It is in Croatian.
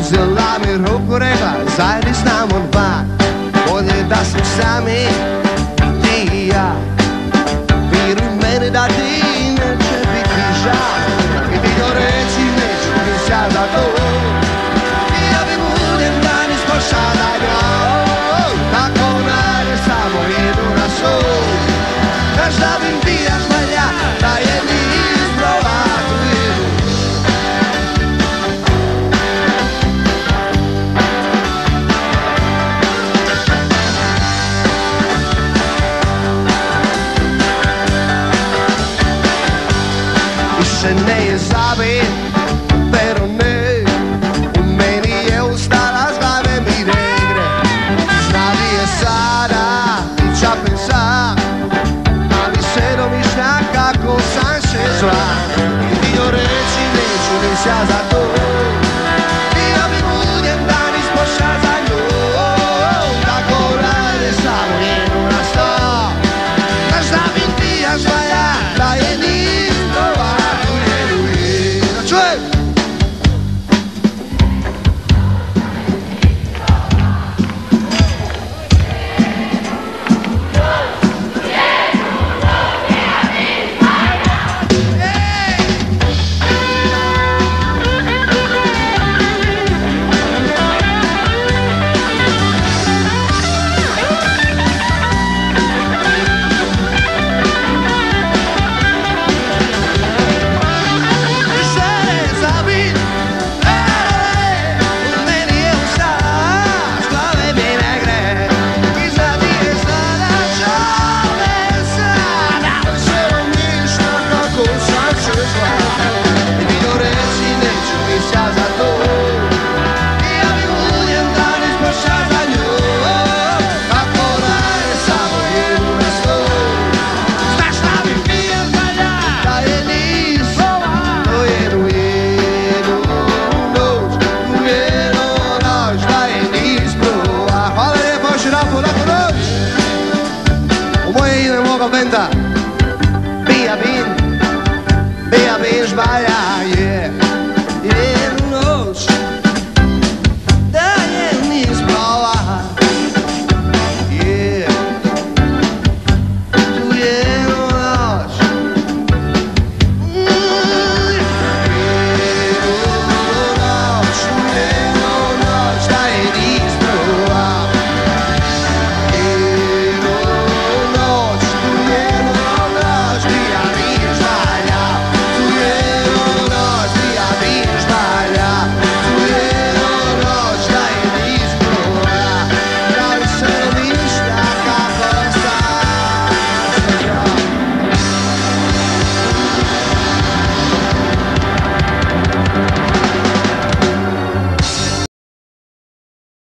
Uzela mi ruku, rekla, zajedni s nama on dva Bolje da smo sami, ti i ja. Viruj meni da ti neće biti žal. I ti joj reci, neću, mi sada to. Sinead Zombie 追 contenta. Via Bin, Via Bin, vaya.